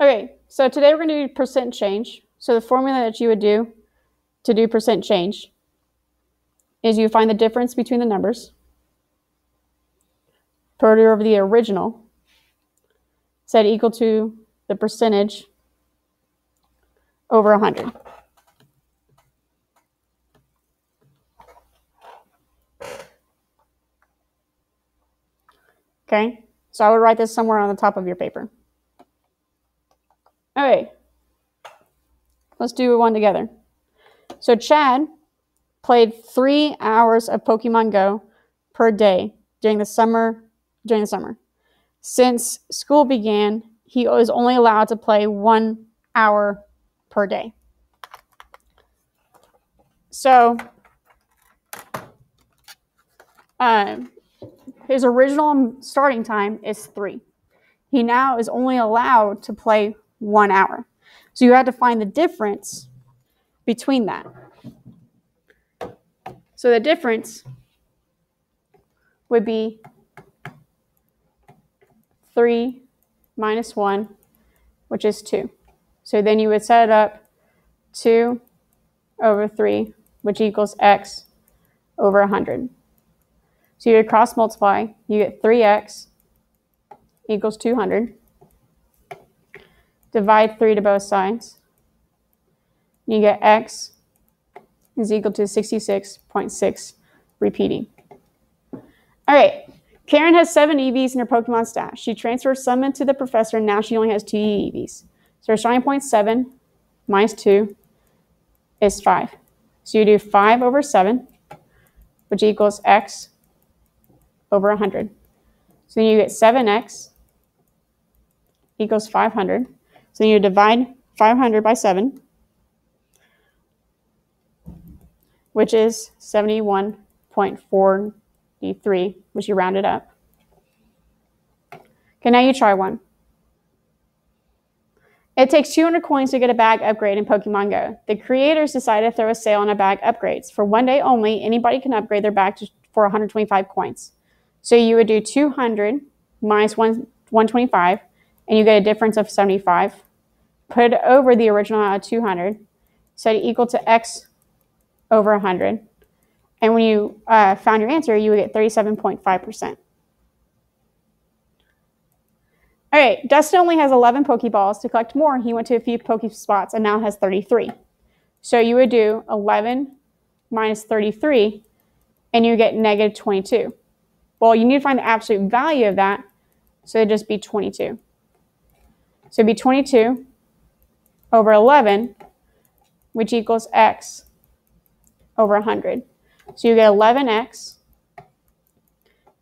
Okay, so today we're going to do percent change. So the formula that you would do to do percent change is you find the difference between the numbers, put it over the original, set equal to the percentage over 100. Okay, so I would write this somewhere on the top of your paper. Okay, let's do one together. So Chad played three hours of Pokemon Go per day during the summer. During the summer, since school began, he was only allowed to play one hour per day. So, um, his original starting time is three. He now is only allowed to play one hour. So you have to find the difference between that. So the difference would be 3 minus 1, which is 2. So then you would set it up 2 over 3, which equals x over 100. So you would cross multiply, you get 3x equals 200. Divide 3 to both sides. You get x is equal to 66.6 repeating. All right, Karen has seven Eevees in her Pokemon stash. She transfers some into the professor, and now she only has two Eevees. So her starting point 7 minus 2 is 5. So you do 5 over 7, which equals x over 100. So you get 7x equals 500. So you divide 500 by 7, which is 71.43, which you rounded up. Okay, now you try one. It takes 200 coins to get a bag upgrade in Pokemon Go. The creators decided to throw a sale on a bag upgrades. For one day only, anybody can upgrade their bag to, for 125 coins. So you would do 200 minus 1, 125, and you get a difference of 75. Put it over the original out of 200, set it equal to x over 100. And when you uh, found your answer, you would get 37.5%. All right, Dustin only has 11 Pokeballs. To collect more, he went to a few Poke spots and now has 33. So you would do 11 minus 33, and you get negative 22. Well, you need to find the absolute value of that, so it'd just be 22. So it'd be 22 over 11, which equals x over 100. So you get 11x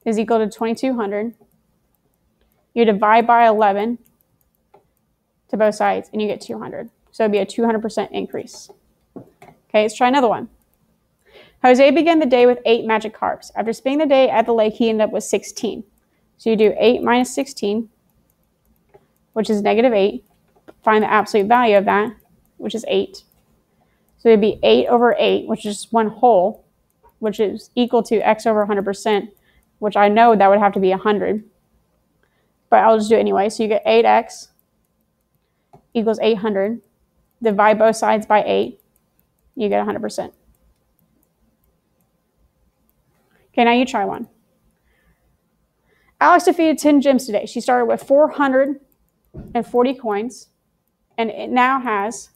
is equal to 2200. You divide by 11 to both sides, and you get 200. So it'd be a 200% increase. Okay, let's try another one. Jose began the day with eight Magikarps. After spending the day at the lake, he ended up with 16. So you do 8 minus 16, which is negative 8. Find the absolute value of that, which is 8. So it'd be 8 over 8, which is one whole, which is equal to x over 100%, which I know that would have to be 100. But I'll just do it anyway. So you get 8x equals 800. Divide both sides by 8. You get 100%. Okay, now you try one. Alex defeated 10 gyms today. She started with 440 coins, and it now has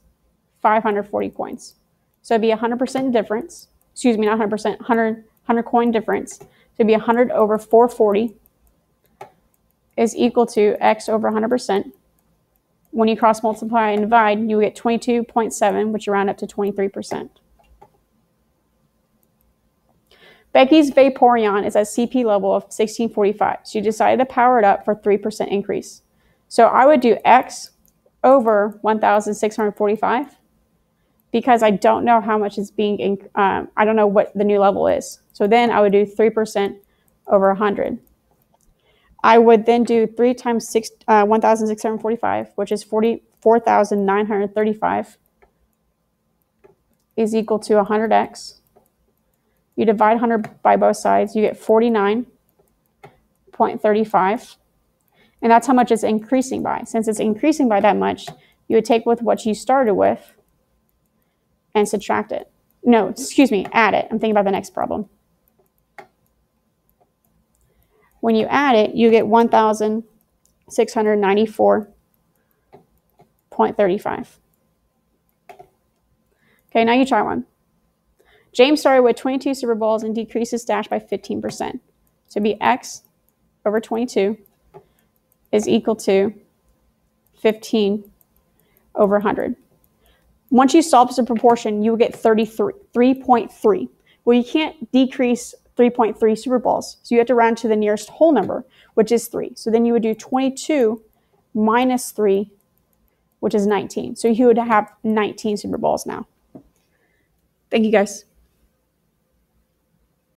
540 coins. So it'd be 100% difference. Excuse me, not 100%, 100, 100 coin difference. So it'd be 100 over 440 is equal to x over 100%. When you cross multiply and divide, you get 22.7, which you round up to 23%. Becky's Vaporeon is at CP level of 1645. She decided to power it up for 3% increase. So I would do X over 1,645 because I don't know how much is being, um, I don't know what the new level is. So then I would do 3% over 100. I would then do 3 times six, uh, 1,645, which is 44,935, is equal to 100x. You divide 100 by both sides, you get 49.35. And that's how much it's increasing by. Since it's increasing by that much, you would take with what you started with and subtract it. No, excuse me, add it. I'm thinking about the next problem. When you add it, you get 1,694.35. Okay, now you try one. James started with 22 Super Bowls and decreased his stash by 15%. So it'd be X over 22 is equal to 15 over 100. Once you solve this proportion, you will get 33.3. Well, you can't decrease 3.3 Super Bowls, so you have to round to the nearest whole number, which is 3. So then you would do 22 minus 3, which is 19. So you would have 19 Super Bowls now. Thank you, guys.